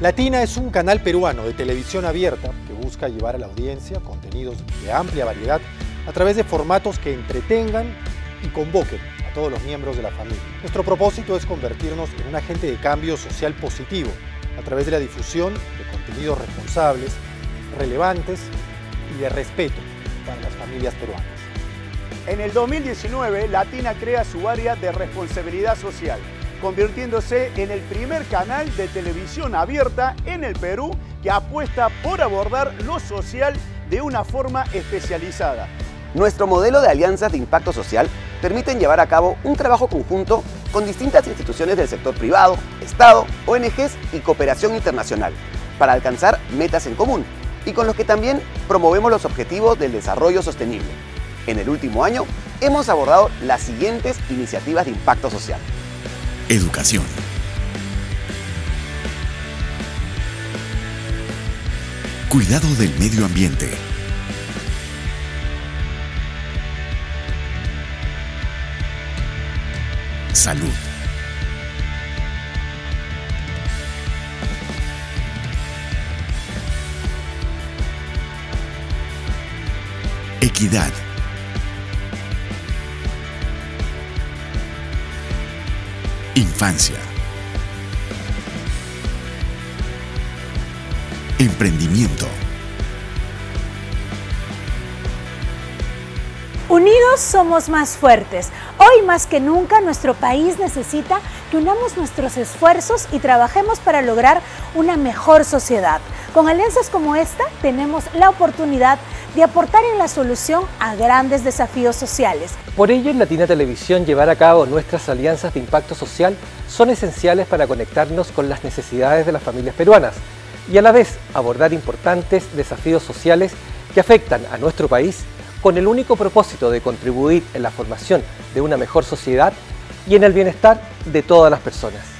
Latina es un canal peruano de televisión abierta que busca llevar a la audiencia contenidos de amplia variedad a través de formatos que entretengan y convoquen a todos los miembros de la familia. Nuestro propósito es convertirnos en un agente de cambio social positivo a través de la difusión de contenidos responsables, relevantes y de respeto para las familias peruanas. En el 2019, Latina crea su área de responsabilidad social convirtiéndose en el primer canal de televisión abierta en el Perú que apuesta por abordar lo social de una forma especializada. Nuestro modelo de alianzas de impacto social permiten llevar a cabo un trabajo conjunto con distintas instituciones del sector privado, Estado, ONGs y cooperación internacional para alcanzar metas en común y con los que también promovemos los objetivos del desarrollo sostenible. En el último año hemos abordado las siguientes iniciativas de impacto social. Educación. Cuidado del medio ambiente. Salud. Equidad. Infancia. Emprendimiento. Unidos somos más fuertes. Hoy más que nunca nuestro país necesita que unamos nuestros esfuerzos y trabajemos para lograr una mejor sociedad. Con alianzas como esta tenemos la oportunidad de aportar en la solución a grandes desafíos sociales. Por ello, en Latina Televisión llevar a cabo nuestras alianzas de impacto social son esenciales para conectarnos con las necesidades de las familias peruanas y a la vez abordar importantes desafíos sociales que afectan a nuestro país con el único propósito de contribuir en la formación de una mejor sociedad y en el bienestar de todas las personas.